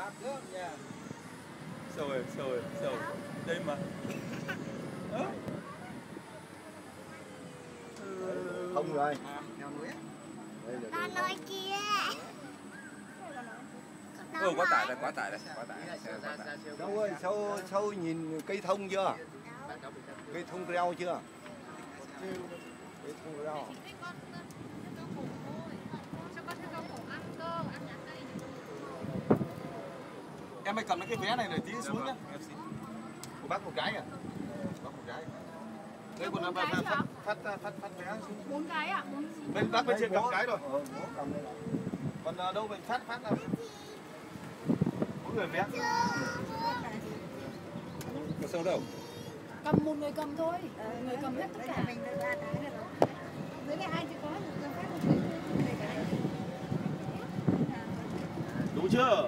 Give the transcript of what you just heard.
áp lắm nha. Rồi rồi rồi đây mà. Ơ. không rồi. Đây là Con nói kia. ừ quá tải rồi quá tải rồi quá tải Xe quá tải. Đâu ơi, sao? sao nhìn cây thông chưa? Cây thông reo chưa? Cây thông reo. Em ơi cầm cái vé này rồi tí Dạ xuống vâng, nhá em xin. của bác một cái à? Bác một cái. Đây còn là cái phát phát phát phát vé xuống Bốn cái ạ Bốn bên bác bên trên cầm cái rồi. Ờ, còn à, đâu mình phát phát nào? Mỗi người vé có sao đâu? Cầm một người cầm thôi. Một người cầm hết tất cả. Dưới này ai chỉ có một cầm phát một người đủ chưa